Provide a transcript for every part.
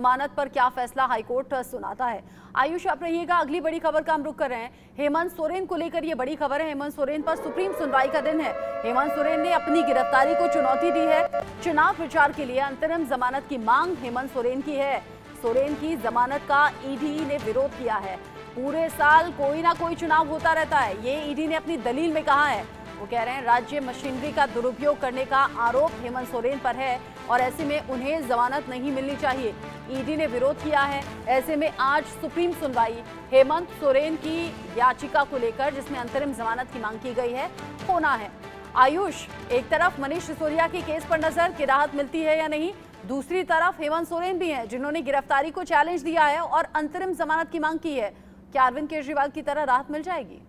जमानत पर क्या फैसला हाईकोर्ट सुनाता है। आयुष, आप रहिएगा, अगली बड़ी खबर का हम रुक कर रहे हैं। हेमंत सोरेन को लेकर ये बड़ी खबर है। हेमंत सोरेन पर सुप्रीम सुनवाई का दिन है। हेमंत सोरेन ने अपनी गिरफ्तारी को चुनौती दी है। चुनाव प्रचार के लिए अंतरिम जमानत की मांग हेमंत सोरेन की है। सोरेन की जमानत का ईडी ने विरोध किया है। पूरे साल कोई ना कोई चुनाव होता रहता है। ये ईडी ने अपनी दलील में कहा है। वो कह रहे हैं, राज्य मशीनरी का दुरुपयोग करने का आरोप हेमंत सोरेन पर है। और ऐसे में उन्हें जमानत नहीं मिलनी चाहिए। ईडी ने विरोध किया है। ऐसे में आज सुप्रीम सुनवाई। हेमंत सोरेन की याचिका को लेकर जिसमें अंतरिम जमानत की मांग की गई है, होना है। आयुष, एक तरफ़ मनीष सिसोदिया के केस पर नज़र, की राहत मिलती है या नहीं। दूसरी तरफ़ हेमंत सोरेन भी हैं, जिन्होंने गिरफ्तारी को चैलेंज दिया है और अंतरिम जमानत की मांग की है। क्या अरविंद केजरीवाल की तरह राहत मिल जाएगी?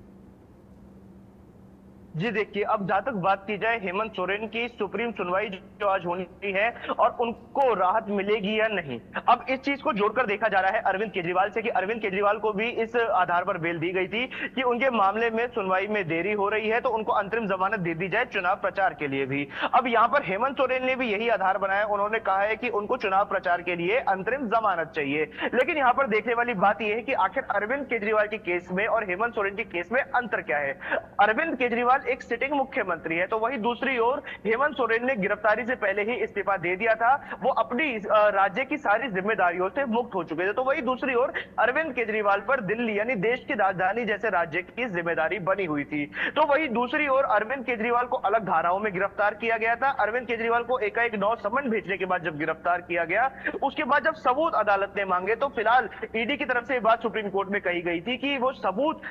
जी देखिए, अब जहाँ तक बात की जाए, हेमंत सोरेन की सुप्रीम सुनवाई जो आज होनी है और उनको राहत मिलेगी या नहीं, अब इस चीज़ को जोड़कर देखा जा रहा है अरविंद केजरीवाल से कि अरविंद केजरीवाल को भी इस आधार पर बेल दी गई थी कि उनके मामले में सुनवाई में देरी हो रही है तो उनको अंतरिम जमानत दे दी जाए चुनाव प्रचार के लिए भी। अब यहाँ पर हेमंत सोरेन ने भी यही आधार बनाया। उन्होंने कहा है कि उनको चुनाव प्रचार के लिए अंतरिम जमानत चाहिए। लेकिन यहाँ पर देखने वाली बात यह है कि आखिर अरविंद केजरीवाल के केस में और हेमंत सोरेन के केस में अंतर क्या है? अरविंद केजरीवाल एक सिटिंग मुख्यमंत्री है तो वही दूसरी ओर हेमंत सोरेन ने गिरफ्तारी से पहले ही इस्तीफा दे दिया था। वो अपनी राज्य की सारी जिम्मेदारियों से मुक्त हो चुके थे। तो वही दूसरी ओर अरविंद केजरीवाल पर दिल्ली यानी देश की राजधानी जैसे राज्य की ज़िम्मेदारी बनी हुई थी। तो वही दूसरी ओर अरविंद केजरीवाल को अलग धाराओं में गिरफ़्तार किया गया था। अरविंद केजरीवाल को एकाएक नौ समन भेजने के बाद जब गिरफ़्तार किया गया, उसके बाद जब सबूत अदालत ने मांगे तो फ़िलहाल ईडी की तरफ़ से बात सुप्रीम कोर्ट में कही गई थी कि वो सबूत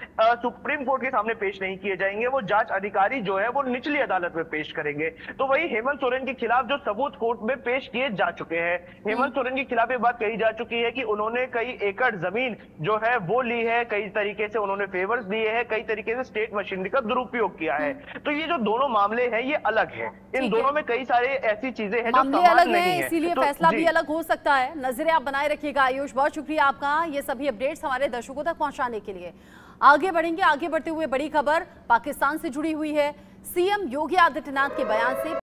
सुप्रीम कोर्ट के सामने पेश नहीं किए जाएँगे। वो जाँच अधिकारी जो है वो निचली अदालत में पेश करेंगे। तो वही हेमंत सोरेन के खिलाफ जो सबूत कोर्ट में पेश किए जा चुके हैं। हेमंत सोरेन के खिलाफ ये बात कही जा चुकी है कि उन्होंने कई एकड़ ज़मीन जो है वो ली है कई तरीके से उन्होंने फेवर्स दिए हैं कई तरीके से स्टेट मशीनरी का दुरुपयोग किया है। तो ये जो दोनों मामले हैं ये अलग है। इन दोनों में कई सारे ऐसी चीज़ें हैं जो मामले अलग है इसीलिए तो, फैसला भी अलग हो सकता है। नजरे आप बनाए रखिएगा आयुष बहुत शुक्रिया आपका। ये सभी अपडेट्स हमारे दर्शकों तक पहुँचाने के लिए। आगे बढ़ेंगे, आगे बढ़ते हुए बड़ी खबर पाकिस्तान से जुड़ी हुई है। सीएम योगी आदित्यनाथ के बयान से